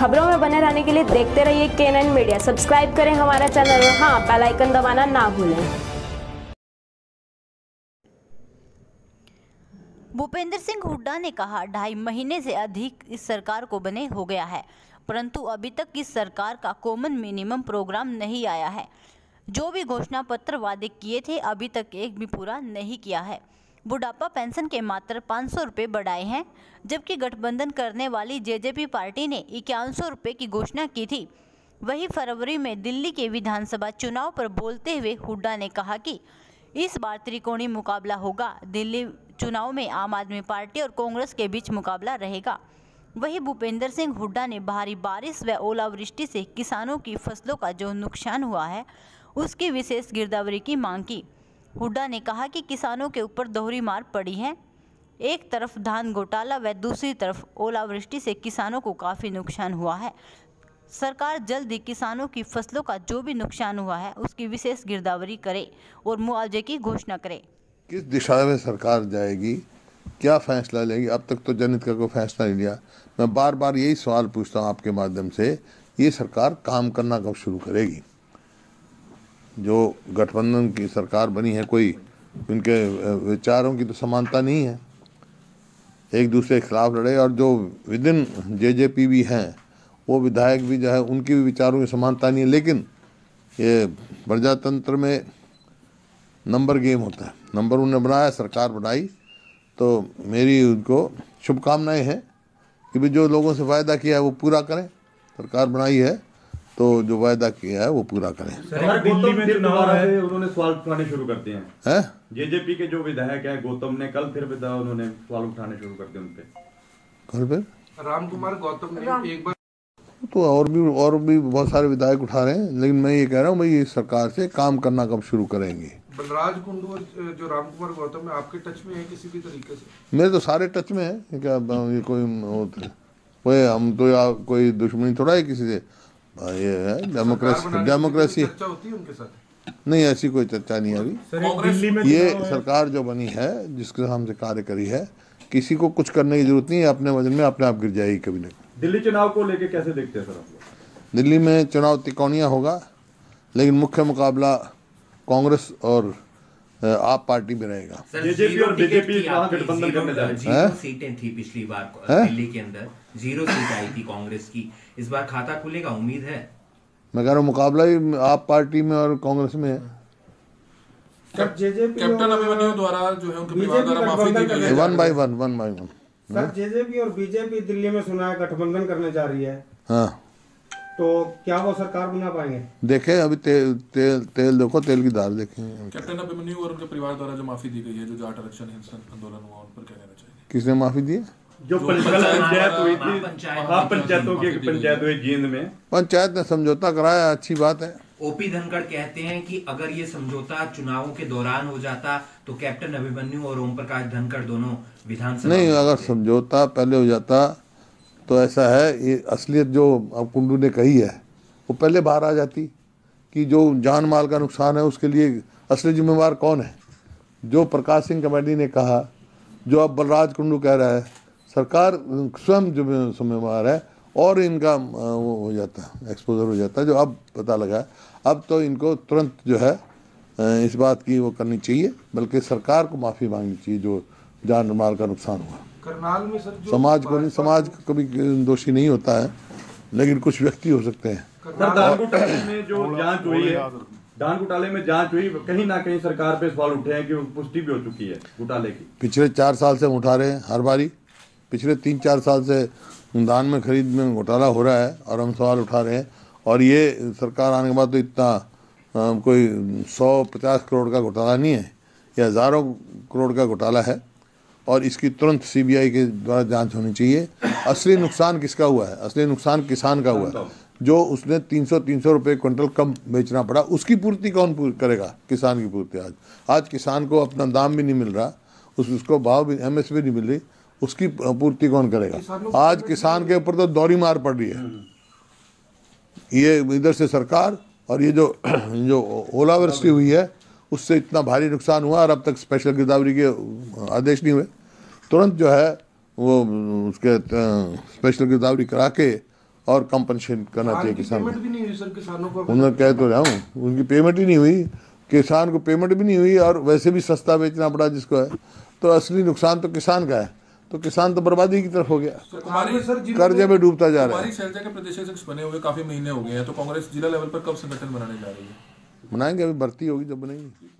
खबरों में बने रहने के लिए देखते रहिए के मीडिया सब्सक्राइब करें हमारा चैनल और हाँ बेल आइकन दबाना ना भूलें। भूपेंद्र सिंह हुड्डा ने कहा, ढाई महीने से अधिक इस सरकार को बने हो गया है, परंतु अभी तक इस सरकार का कॉमन मिनिमम प्रोग्राम नहीं आया है। जो भी घोषणा पत्र वादे किए थे, अभी तक एक भी पूरा नहीं किया है। बुढ़ापा पेंशन के मात्र पाँच सौ रुपये बढ़ाए हैं, जबकि गठबंधन करने वाली जेजेपी पार्टी ने इक्यावन सौ रुपये की घोषणा की थी। वही फरवरी में दिल्ली के विधानसभा चुनाव पर बोलते हुए हुड्डा ने कहा कि इस बार त्रिकोणीय मुकाबला होगा, दिल्ली चुनाव में आम आदमी पार्टी और कांग्रेस के बीच मुकाबला रहेगा। वहीं भूपेंद्र सिंह हुड्डा ने भारी बारिश व ओलावृष्टि से किसानों की फ़सलों का जो नुकसान हुआ है, उसकी विशेष गिरदावरी की मांग की। हुड्डा ने कहा कि किसानों के ऊपर दोहरी मार पड़ी है। एक तरफ़ धान घोटाला व दूसरी तरफ़ ओलावृष्टि से किसानों को काफ़ी नुकसान हुआ है। सरकार जल्द ही किसानों की फ़सलों का जो भी नुकसान हुआ है, उसकी विशेष गिरदावरी करे और मुआवजे की घोषणा करे। किस दिशा में सरकार जाएगी? क्या फैसला लेगी? अब तक तो जनहित का कोई फैसला नहीं लिया। मैं बार बार यही सवाल पूछता हूँ आपके माध्यम से, ये सरकार काम करना कब शुरू करेगी? जो गठबंधन की सरकार बनी है, कोई उनके विचारों की तो समानता नहीं है। एक दूसरे के खिलाफ लड़े और जो with in J J P भी हैं, वो विधायक भी जो है, उनकी भी विचारों की समानता नहीं है। लेकिन ये प्रजातंत्र में नंबर गेम होता है। नंबर उन्होंने बनाया, सरकार बनाई। तो मेरी उनको शुभकामनाएँ हैं कि भी जो लोगों से वायदा किया है, वो पूरा करें। सरकार बनाई है। तो जो वायदा किया है वो पूरा करें। सर दिल्ली में चुनाव है। उन्होंने सवाल उठाने शुरू कर दिए हैं। हैं? जेजेपी के जो विधायक है गौतम ने कल फिर उन्होंने सवाल उठाने शुरू कर दिए उनपे कल फिर? राम कुमार गौतम ने एक बार तो और भी और भी बहुत सारे विधायक उठा रहे हैं लेकिन मैं ये कह रहा हूँ भाई ये सरकार से काम करना कब शुरू करेंगे? बलराज कुंडू जो राम कुमार गौतम है आपके टच में है किसी भी तरीके से? मेरे तो सारे टच में है क्या ये कोई वो तो- कोई हम तो या कोई दुश्मनी थोड़ा है किसी से? ये है डेमोक्रेसी डेमोक्रेसी है उनके साथ? नहीं ऐसी कोई चर्चा नहीं अभी। ये सरकार जो बनी है जिसके हमसे कार्य करी है किसी को कुछ करने की ज़रूरत नहीं है अपने वज़न में अपने आप गिर जाएगी कभी ना कभी। दिल्ली चुनाव को लेके कैसे देखते हैं सर आप लोग? दिल्ली में चुनाव तिकोनिया होगा लेकिन मुख्य मुकाबला कांग्रेस और आप पार्टी में रहेगा। सर, जेजेपी ज़ीरो और बीजेपी गठबंधन करने जा रही है। सीटें थी पिछली बार दिल्ली के अंदर। ज़ीरो सीट आई थी कांग्रेस की। इस बार खाता खुलेगा उम्मीद है? मैं कह रहा हूँ मुकाबला ही आप पार्टी में और कांग्रेस में है। जेजेपी कैप्टन अभिमन्यु द्वारा जो है उनके परिवार द्वारा माफ़ी दी गई है। One by one one by one sir JJP और बीजेपी दिल्ली में सुना है गठबंधन करने जा रही है। हाँ। तो क्या वो सरकार बना पाएँगे? देखे अभी तेल तेल तेल देखो तेल की धार देखें। कैप्टन अभिमन्यु और उनके परिवार द्वारा जो माफ़ी दी गई है जो जाट आरक्षण हिंसक आंदोलन हुआ उन पर क्या कहना चाहिए किसने माफ़ी दी? है जो पंचायत हुई थी पंचायत- हाँ पंचायतों की पंचायत हुई जींद में। पंचायत ने समझौता कराया अच्छी बात है। ओपी धनखड़ कहते हैं कि अगर ये समझौता चुनावों के दौरान हो जाता तो कैप्टन अभिमन्यु और ओम प्रकाश धनखड़ दोनों विधानसभा नहीं अगर समझौता पहले हो जाता तो ऐसा है, ये असलियत जो अब कुंडू ने कही है, वो पहले बाहर आ जाती कि जो जान माल का नुकसान है, उसके लिए असली जिम्मेवार कौन है? जो प्रकाश सिंह कमेटी ने कहा, जो अब बलराज कुंडू कह रहा है, सरकार स्वयं जिम्मे- जिम्मेवार है और इनका वो हो जाता है एक्सपोजर हो जाता है जो अब पता लगा अब तो इनको तुरंत जो है इस बात की वो करनी चाहिए, बल्कि सरकार को माफ़ी मांगनी चाहिए, जो जान माल का नुकसान हुआ। करनाल में सर जो समाज को नहीं समाज कभी दोषी नहीं होता है लेकिन कुछ व्यक्ति हो सकते हैं। सर घोटाले में जो जाँच हुई है घोटाले में जाँच हुई कहीं ना कहीं सरकार पे सवाल उठे हैं कि पुष्टि भी हो चुकी है घोटाले की। पिछले चार साल से हम उठा रहे हैं हर बारी। पिछले तीन चार साल से धान में खरीद में घोटाला हो रहा है और हम सवाल उठा रहे हैं। और ये सरकार आने के बाद तो इतना अ, कोई सौ पचास करोड़ का घोटाला नहीं है ये हज़ारों करोड़ का घोटाला है। और इसकी तुरंत सीबीआई के द्वारा जाँच होनी चाहिए। असली नुकसान किसका हुआ है? असली नुकसान किसान का हुआ है। जो उसने 300 300 रुपए क्विंटल कम बेचना पड़ा उसकी पूर्ति कौन पूर करेगा? किसान की पूर्ति आज। आज किसान को अपना दाम भी नहीं मिल रहा उस उसको भाव भी एम भी नहीं मिल रही उसकी पूर्ति कौन करेगा? आज किसान के ऊपर तो दौरी मार पड़ रही है। ये इधर से सरकार और ये जो जो ओलावृष्टि हुई है उससे इतना भारी नुकसान हुआ और अब तक स्पेशल गिरदावरी के आदेश नहीं हुए। तुरंत जो है वो उसके स्पेशल गिरदावरी करा के और कंपनसेशन करना चाहिए किसान को। भी नहीं हुई सर किसानों को उन्होंने कह तो रहा हूँ उनकी पेमेंट ही नहीं हुई। किसान को पेमेंट भी नहीं हुई और वैसे भी सस्ता बेचना पड़ा जिसको है। तो असली नुकसान तो किसान का है। तो किसान तो बर्बादी की तरफ़ हो गया। कर्जे में डूबता जा रहा है। शैलजा के प्रदेश बने हुए काफ़ी महीने हो गए हैं तो कांग्रेस जिला लेवल पर कब संगठन बनाने जा रही है? मनाएंगे अभी भर्ती होगी जब बनेगी